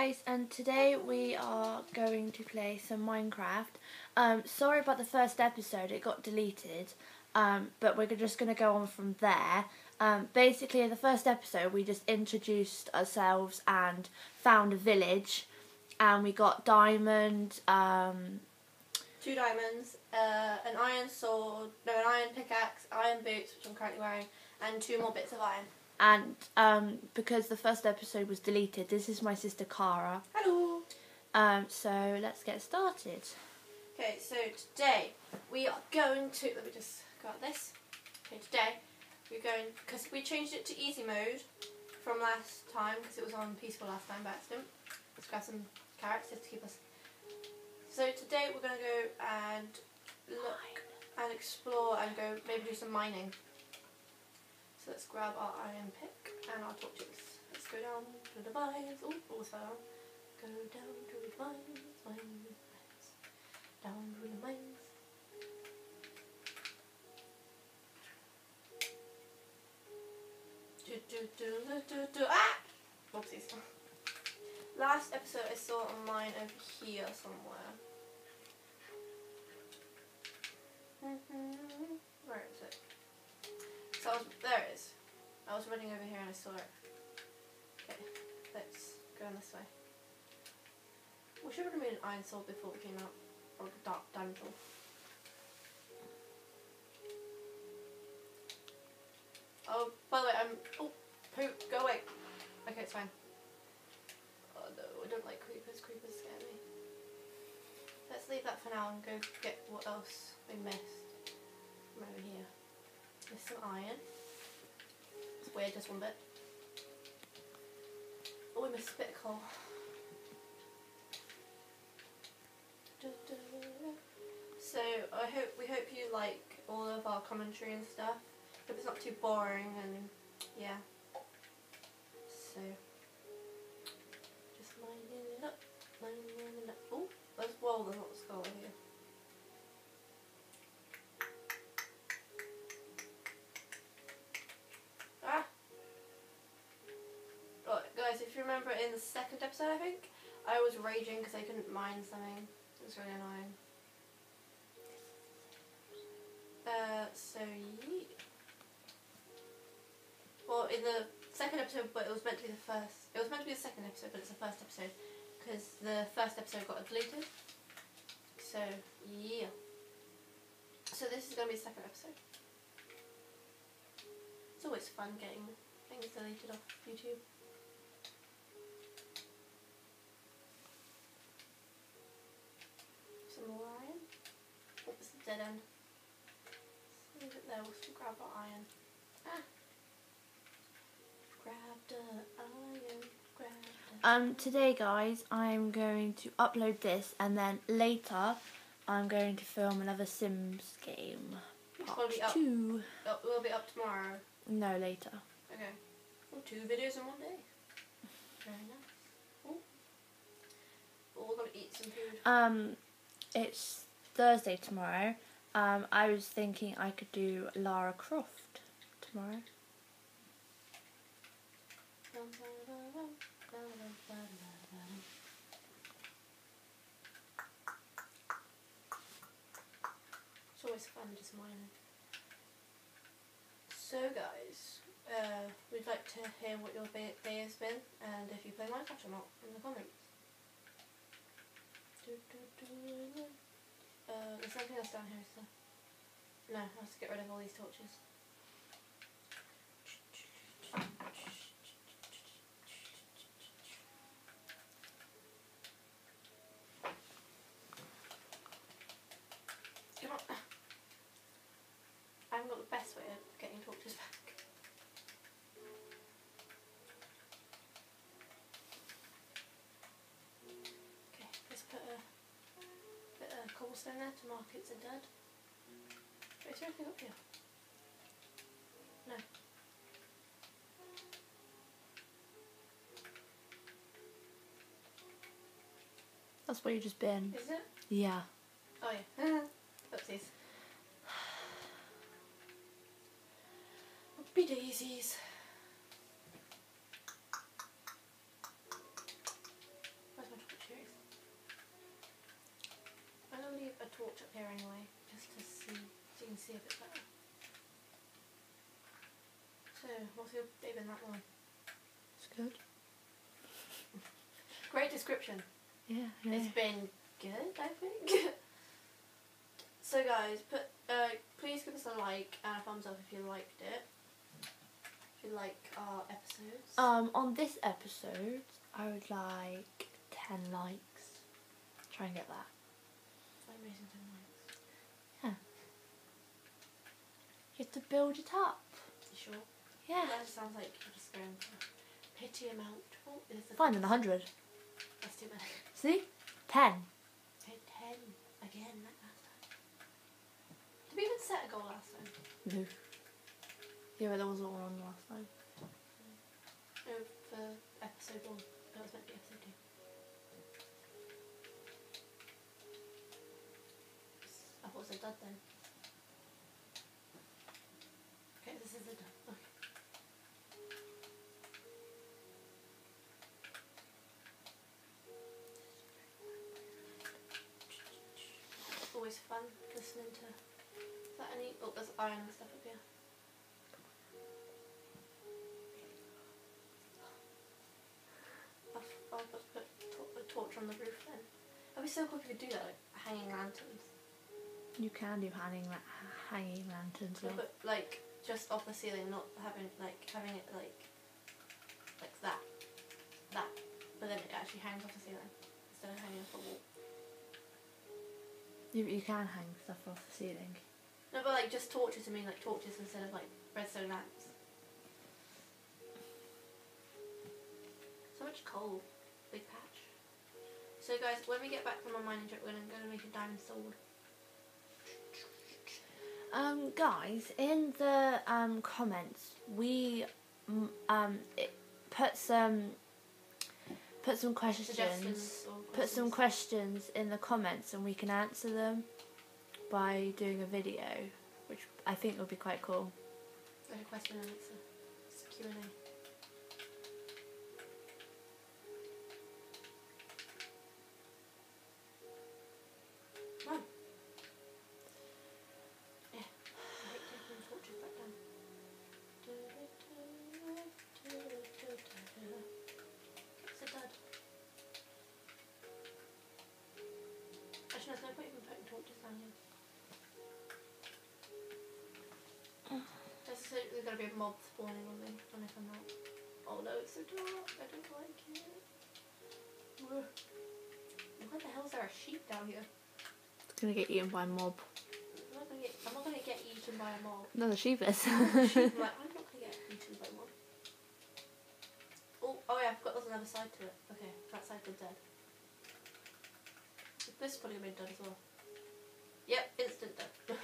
guys, and today we are going to play some Minecraft. Um, sorry about the first episode, it got deleted, um, but we're just going to go on from there. Um, basically, in the first episode, we just introduced ourselves and found a village, and we got diamond, um, Two diamonds, uh, an iron sword, no, an iron pickaxe, iron boots, which I'm currently wearing, and two more bits of iron. And um, because the first episode was deleted, this is my sister Kara. Hello! Um, so let's get started. Okay, so today we are going to. Let me just go out this. Okay, today we're going because we changed it to easy mode from last time because it was on peaceful last time by accident. Let's grab some carrots just to keep us. So today we're going to go and look and explore and go maybe do some mining. Let's grab our iron pick and our torches. Let's go down to the mines. Oh, almost fell down. Go down to the mines. Down to the mines. Do, do, do, do, do. Ah! Whoopsies. Last episode I saw a mine over here somewhere. Where is it? So was, there it is. I was running over here and I saw it. Okay, let's go on this way. We should have made an iron sword before it came out. Or a dark dungeon. Oh, by the way, I'm. Oh, poop, go away. Okay, it's fine. Oh no, I don't like creepers. Creepers scare me. Let's leave that for now and go get what else we missed from over here. There's some iron. It's weird, just one bit. Oh, we missed a bit of coal. So I hope we hope you like all of our commentary and stuff. Hope it's not too boring and yeah. So just lining it up, lining it up. Oh, there's whoa, there's not a skull here. Remember in the second episode, I think I was raging because I couldn't mine something. It was really annoying. Uh, so yeah. Well, in the second episode, but it was meant to be the first. It was meant to be the second episode, but it's the first episode because the first episode got deleted. So yeah. So this is gonna be the second episode. It's always fun getting things deleted off YouTube. Some more iron. Oh, end. Leave it there. We'll grab our iron. Ah. Grab the iron. Um, today, guys, I'm going to upload this, and then later, I'm going to film another Sims game. It's Part up. two. Oh, we'll be up tomorrow. No, later. Okay. Well, two videos in one day. Very nice. Oh. Well, we're gonna eat some food. Um, it's Thursday tomorrow. Um, I was thinking I could do Lara Croft tomorrow. It's always fun just mining. So guys, uh, we'd like to hear what your day has been and if you play Minecraft or not in the comments. Uh, there's something else down here, so. No, I have to get rid of all these torches. Come on. I haven't got the best way of getting torches back. Okay, let's put a of cobblestone there to mark it's a dud. Wait, is there anything up here? No. That's where you just been. Is it? Yeah. Oh yeah. Oopsies. Whoopie daisies. torch up here anyway, just to see, so you can see a bit better. Your David that one? It's good. Great description. Yeah. It's been good, I think. so guys, put uh, please give us a like and a thumbs up if you liked it. If you like our episodes. Um, on this episode, I would like ten likes. Try and get that. I'm raising ten likes. Yeah. You have to build it up. You sure? Yeah. That just sounds like you're just going for pity amount. Oh, is the Fine, then a hundred. That's too many. See, ten. Okay, ten again like last time. Did we even set a goal last time? No. Yeah, but there wasn't one on last time. No, for episode one. That was meant to be episode two. I thought it was a dud then. Okay, this is a dud. Okay. Always fun listening to. Is that any? Oh, there's iron and stuff up here. I'll, I'll put, put a torch on the roof then. It'd be so cool if you could do that, like hanging lanterns. You can do hanging la- hanging lanterns. Yeah. but like just off the ceiling, not having like having it like like that, that. But then it actually hangs off the ceiling instead of hanging off the wall. You, you can hang stuff off the ceiling. No, but like just torches. I mean, like torches instead of like redstone lamps. So much coal, big patch. So guys, when we get back from our mining trip, we're gonna, gonna make a diamond sword. Um, guys, in the um comments, we um it, put some put some questions. Put some questions. in the comments, and we can answer them by doing a video, which I think would be quite cool. Like a question and answer. It's a Q There's, gonna be a mob spawning on me when I'm not. Oh no, it's so dark. I don't like it. Ugh. Why the hell is there a sheep down here? It's gonna get eaten by a mob. I'm not gonna get. I'm not gonna get eaten by a mob. No, the sheep is. sheep, I'm like, I'm not gonna get eaten by one. Oh, oh yeah, I forgot there's another side to it. Okay, that side's been dead. This is probably gonna be dead as well. Yep, instant dead.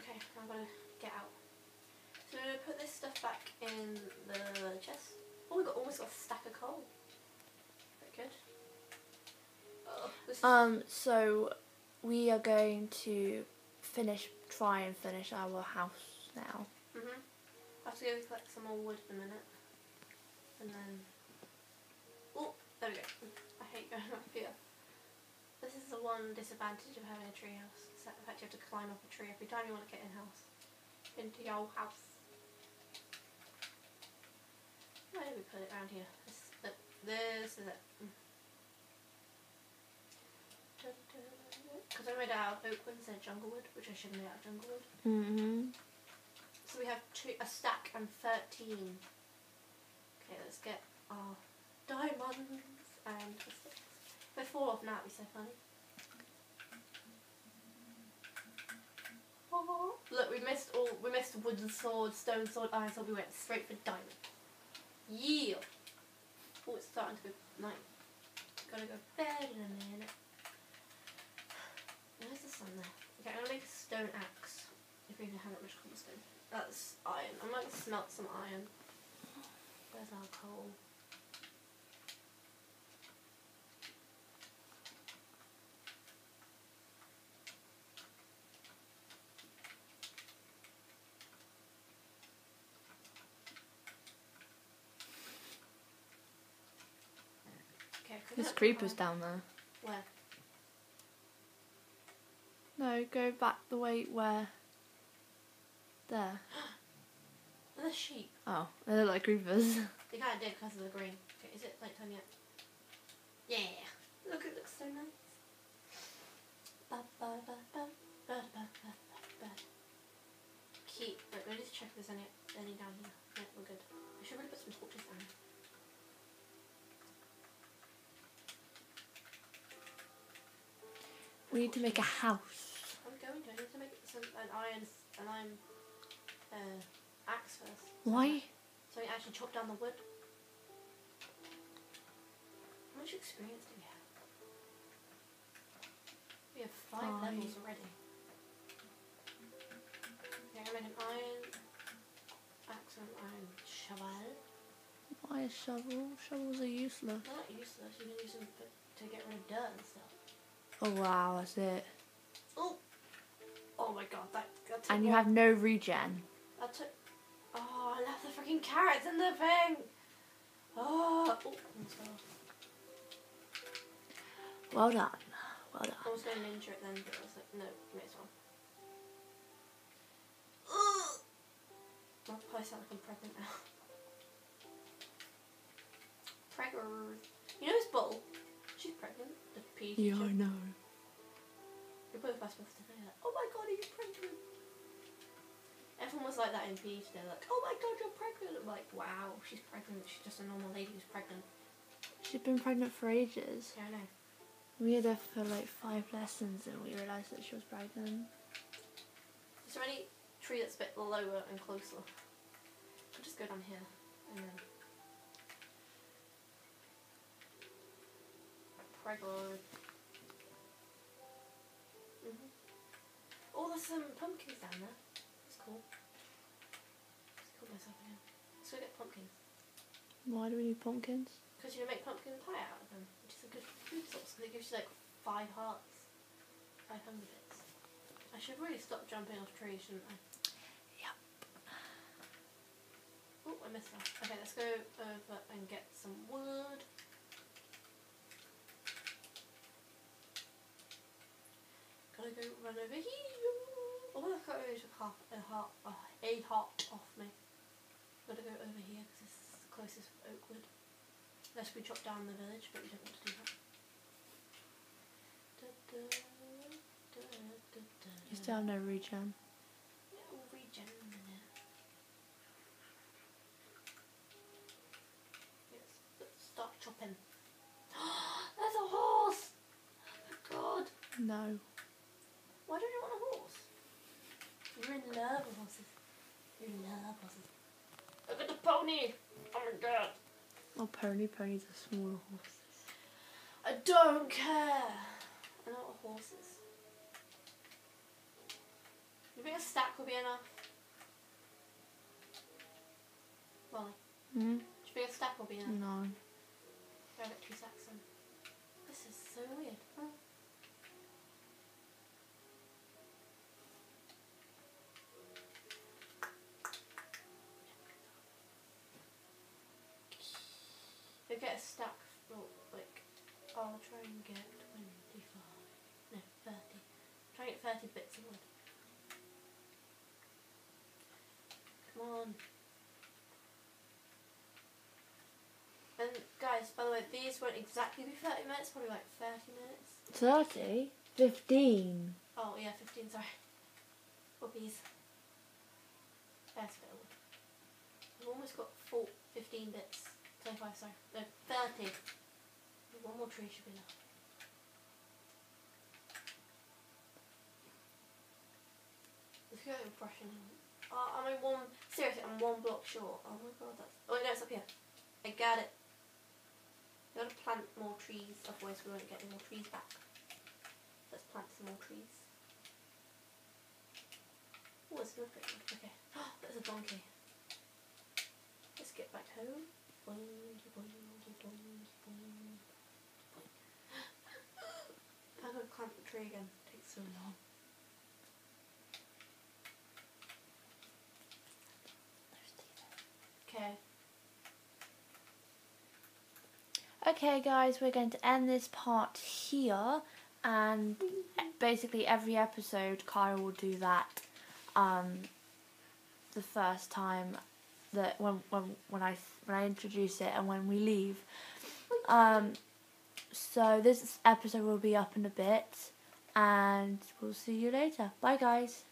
okay, I'm gonna get out. So I'm gonna put this stuff back in the chest. Oh, we got almost got a stack of coal. Very good. Oh, this is um, so we are going to finish, try and finish our house now. Mhm. I have to go collect some more wood in a minute. And then. Oh, there we go. I hate going up here. This is the one disadvantage of having a tree house. It's that the fact you have to climb up a tree every time you want to get in house. Into your house. Where did we put it around here? This, this is it. Because I made out of oak wood instead of jungle wood, which I should have made out of jungle wood. Mm-hmm. So we have two, a stack and 13. Okay, let's get our diamonds and the sticks. If they fall off now, it'd be so funny. Oh, look, we missed all. We missed wooden sword, stone sword, iron sword. We went straight for diamond. Yeah. Oh, it's starting to go night. Gotta go to bed in a minute. Where's the sun there? Okay, I'm gonna make a stone axe. If we even have that much cobblestone. That's iron. I might smelt some iron. Where's our coal? There's creepers down there. No, go back the way where. There. the sheep. Oh, they look like creepers. They kind of did because of the green. Okay, is it nighttime yet? Yeah. Look, it looks so nice. Keep. Wait, let me just check if there's any, any down here. Yeah, we're good. I should really put some torches down. We need to make a house need to make some an iron an iron uh, axe first. Why? So we actually chop down the wood. How much experience do we have? We have five Five. levels already. Okay, I'm an iron axe and iron shovel. Why a shovel? Shovels are useless. They're not useless. You can use them to get rid of dirt and stuff. Oh wow, that's it. Oh, my god, that. that And you have no regen. I took. Oh, I left the freaking carrots in the thing. Oh, oh almost fell off. Well done. Well done. I was going to injure it then, but I was like, no, you may as well. Ugh. I'll probably sound like I'm pregnant now. Preggers. You know this bottle? She's pregnant. The PE Yeah. I know. You're both my supposed to know that. Oh my god, are you pregnant? Everyone was like that in PE today, like, oh my god, you're pregnant. I'm like, wow, she's pregnant. She's just a normal lady who's pregnant. She's been pregnant for ages. Yeah, I know. We were there for like five lessons and we realised that she was pregnant. Is there any tree that's a bit lower and closer? I'll just go down here and then. Pregor. hmm Oh, there's some pumpkins down there. That's cool. Let's myself go get pumpkins. Why do we need pumpkins? Because you make pumpkin pie out of them, which is a good food source because it gives you like five hearts. Five hunger bits. I should really stop jumping off trees, shouldn't I? Yep. Oh, I missed that. Okay, let's go over and get some wood. Gotta go run over here. Oh, I only took half a heart, a heart off me. Gotta go over here because this is the closest oak wood. Unless we chop down the village, but we don't want to do that. You still have no regen. yeah, we'll regen in a minute. Yes, let's start chopping. There's a horse! Oh my god! No. Why don't you want a horse? You're in love with horses. You're in love with horses. Look at the pony! Oh my god! Oh, pony. Ponies are smaller horses. I don't care! I know what horses. You think a stack will be enough? Molly, Hmm? do you think a stack will be enough? No. Go sacks then. This is so weird. Huh? They get a stack for like I'll try and get twenty five. No, thirty. Try and get thirty bits of wood. Come on. And guys, by the way, these won't exactly be 30 minutes, probably like 30 minutes. 30? 15. Oh, yeah, 15, sorry. Whoopies. That's better. We've almost got four, 15 bits. 25, sorry. No, 30. One more tree should be enough. Let's go brushing. Oh, I'm one, seriously, I'm one block short. Oh my god, that's, oh no, it's up here. I got it. We gotta plant more trees, otherwise we won't get any more trees back. Let's plant some more trees. Oh, it's not pretty. Okay. Oh, there's a donkey. Let's get back home. Boingy, boingy, boing. I'm gonna climb the tree again. It takes so long. Okay. Okay, guys, we're going to end this part here, and basically every episode, Kyle will do that. Um, the first time that when when when I when I introduce it and when we leave. Um, so this episode will be up in a bit, and we'll see you later. Bye, guys.